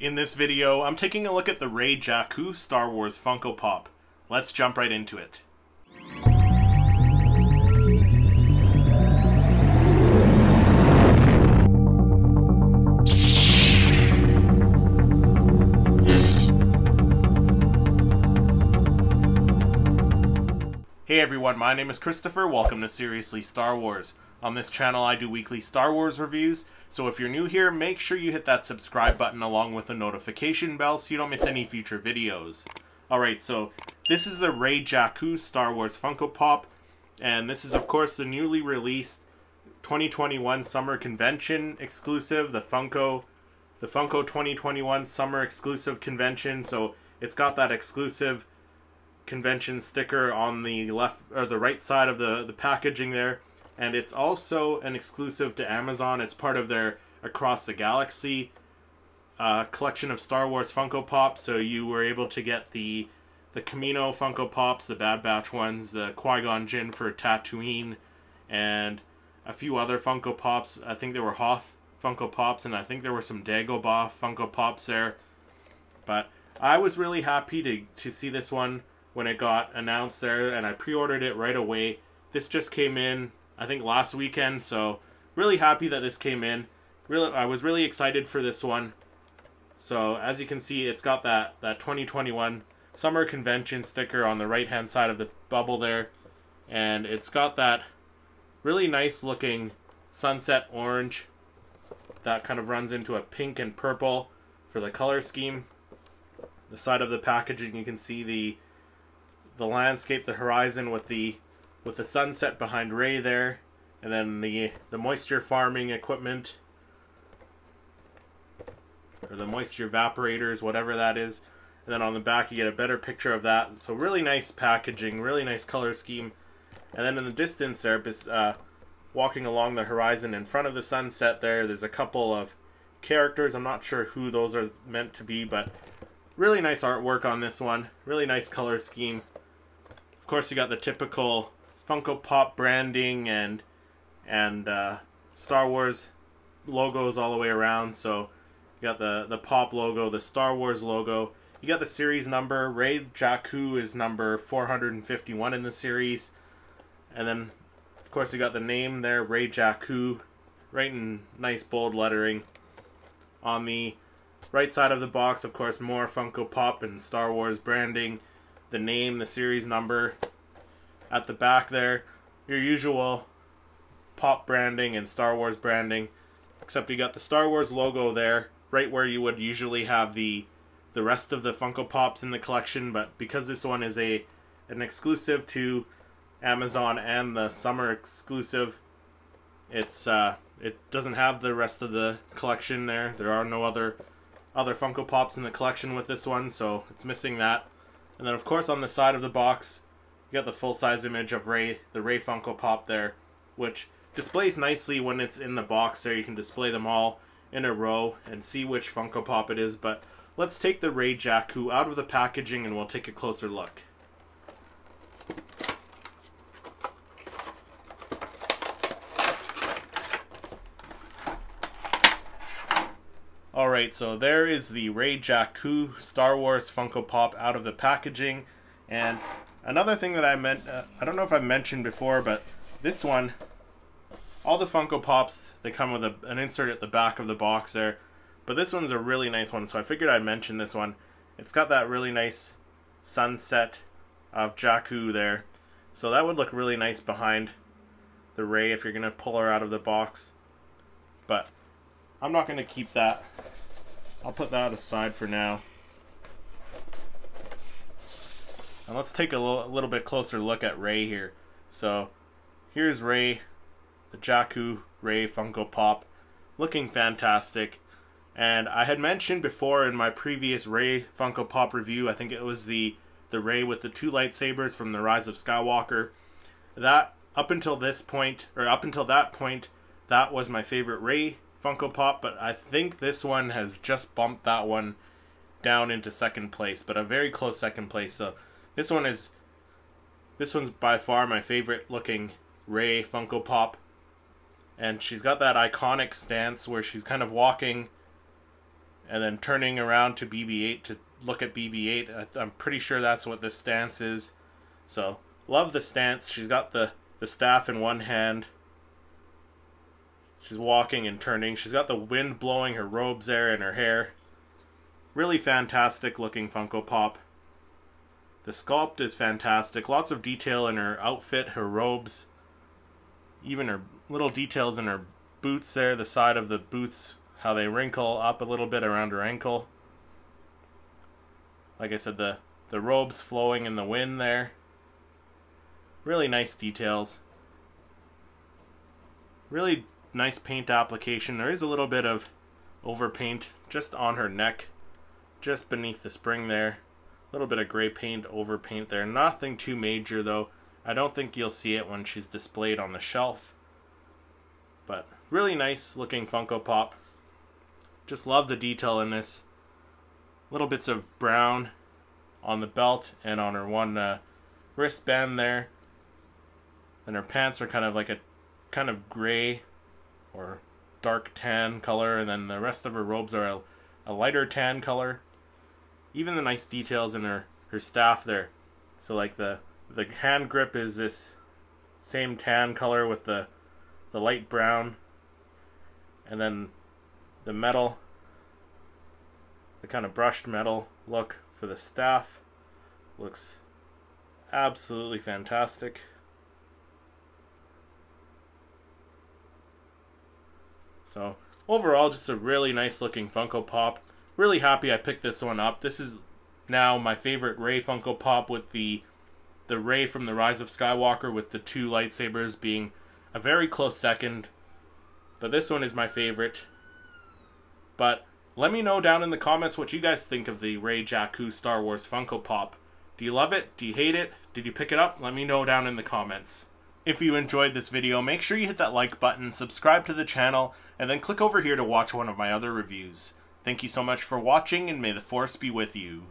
In this video, I'm taking a look at the Rey Jakku Star Wars Funko Pop. Let's jump right into it. Hey everyone, my name is Christopher. Welcome to Seriously Star Wars. On this channel, I do weekly Star Wars reviews, so if you're new here, make sure you hit that subscribe button along with the notification bell so you don't miss any future videos. Alright, so this is the Rey Jakku Star Wars Funko Pop, and this is, of course, the newly released 2021 Summer Convention exclusive, the Funko, the Funko 2021 Summer Exclusive Convention, so it's got that exclusive convention sticker on the left or the right side of the the packaging there and it's also an exclusive to Amazon. It's part of their across the galaxy uh, collection of Star Wars Funko Pops. So you were able to get the the Kamino Funko Pops the Bad Batch ones the Qui-Gon Jinn for Tatooine and a few other Funko Pops. I think there were Hoth Funko Pops and I think there were some Dagobah Funko Pops there. But I was really happy to, to see this one when it got announced there, and I pre-ordered it right away. This just came in, I think, last weekend, so really happy that this came in. Really, I was really excited for this one. So as you can see, it's got that that 2021 summer convention sticker on the right-hand side of the bubble there, and it's got that really nice looking sunset orange that kind of runs into a pink and purple for the color scheme. The side of the packaging, you can see the the landscape, the horizon with the with the sunset behind Rey there, and then the the moisture farming equipment or the moisture evaporators, whatever that is. And then on the back you get a better picture of that. So really nice packaging, really nice color scheme. And then in the distance there, uh, walking along the horizon in front of the sunset there, there's a couple of characters. I'm not sure who those are meant to be, but really nice artwork on this one. Really nice color scheme Of course, you got the typical Funko Pop branding and and uh, Star Wars logos all the way around. So you got the the Pop logo, the Star Wars logo. You got the series number. Rey Jakku is number 451 in the series, and then of course you got the name there, Rey Jakku, right in nice bold lettering. On the right side of the box, of course, more Funko Pop and Star Wars branding the name, the series number at the back there. Your usual pop branding and Star Wars branding, except you got the Star Wars logo there, right where you would usually have the the rest of the Funko Pops in the collection, but because this one is a an exclusive to Amazon and the summer exclusive, it's uh, it doesn't have the rest of the collection there. There are no other other Funko Pops in the collection with this one, so it's missing that. And then, of course, on the side of the box, got the full-size image of Rey, the Rey Funko Pop there, which displays nicely when it's in the box there. You can display them all in a row and see which Funko Pop it is. But let's take the Rey Jakku out of the packaging and we'll take a closer look. Alright, so there is the Rey Jakku Star Wars Funko Pop out of the packaging. And another thing that I meant, uh, I don't know if I mentioned before, but this one, all the Funko Pops, they come with a, an insert at the back of the box there. But this one's a really nice one, so I figured I'd mention this one. It's got that really nice sunset of Jakku there. So that would look really nice behind the Rey if you're going to pull her out of the box. But I'm not going to keep that. I'll put that aside for now. And let's take a little, bit closer look at Rey here. So here's Rey, the Jakku Rey Funko Pop, looking fantastic. And I had mentioned before in my previous Rey Funko Pop review, I think it was the the Rey with the two lightsabers from the Rise of Skywalker. That up until this point, or up until that point, that was my favorite Rey Funko Pop, but I think this one has just bumped that one down into second place, but a very close second place. So this one is this one's by far my favorite looking Rey Funko Pop. And she's got that iconic stance where she's kind of walking and then turning around to BB-8 to look at BB-8. I'm pretty sure that's what this stance is. So, love the stance. She's got the, the staff in one hand. She's walking and turning. She's got the wind blowing her robes there and her hair. Really fantastic looking Funko Pop. The sculpt is fantastic. Lots of detail in her outfit, her robes. Even her little details in her boots there, the side of the boots, how they wrinkle up a little bit around her ankle. Like I said, the, the robes flowing in the wind there. Really nice details. Really nice paint application. There is a little bit of overpaint just on her neck, just beneath the spring there. A little bit of gray paint, over paint there. Nothing too major though. I don't think you'll see it when she's displayed on the shelf. But really nice looking Funko Pop. Just love the detail in this. Little bits of brown on the belt and on her one uh, wristband there. And her pants are kind of like a kind of gray or dark tan color, and then the rest of her robes are a, a lighter tan color. Even the nice details in her, her staff there. So like the the hand grip is this same tan color with the the light brown and then the metal the kind of brushed metal look for the staff looks absolutely fantastic So overall, just a really nice looking Funko Pop. Really happy I picked this one up. This is now my favorite Rey Funko Pop with the the Rey from the Rise of Skywalker with the two lightsabers being a very close second. But this one is my favorite. But let me know down in the comments what you guys think of the Rey Jakku Star Wars Funko Pop. Do you love it? Do you hate it? Did you pick it up? Let me know down in the comments. If you enjoyed this video, make sure you hit that like button, subscribe to the channel, and then click over here to watch one of my other reviews. Thank you so much for watching, and may the Force be with you.